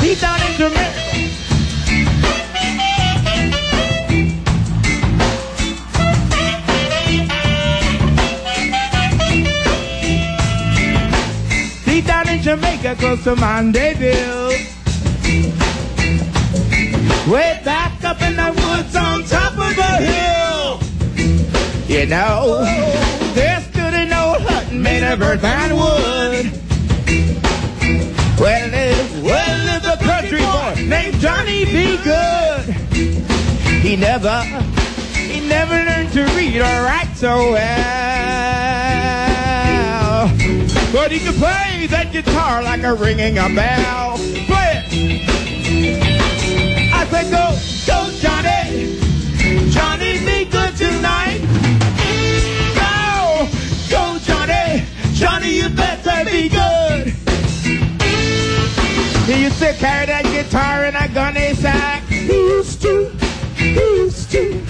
Deep down in the middle Jamaica close to Mandeville. Way back up in the woods on top of the hill. You know, there stood an old hut made of earth and wood. Well, lived, well lived a country boy named Johnny B. Goode. He never, he never learned to read or write so well. But he can play that guitar like a ringing a bell. Play it. I said, go, go, Johnny. Johnny, be good tonight. Go, go, Johnny. Johnny, you better be good. He used to carry that guitar in a gunny sack. He used to, he used to.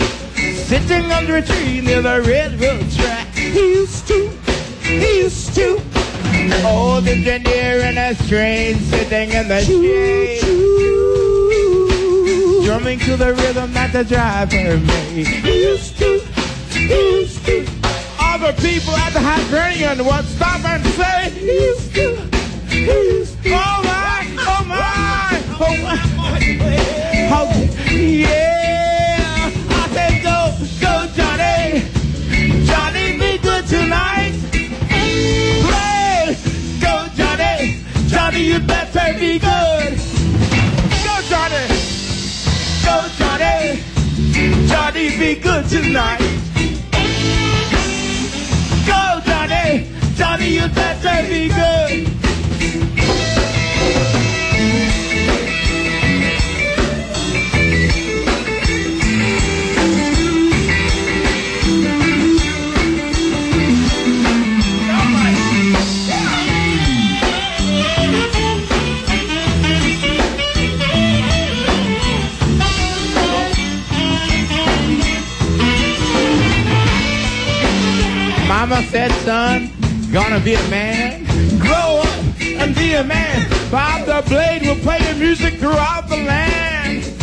Sitting under a tree near the railroad track. He used to, he used to. Engineer in a train sitting in the shade. Drumming to the rhythm that the driver made. Used to, used to. Other people at the Hibernian would stop and say, used to, used to. Be good. Go, Johnny. Go, Johnny. Johnny, be good tonight. Mama said, son, gonna be a man. Grow up and be a man. Bob the Blade will play your music throughout the land.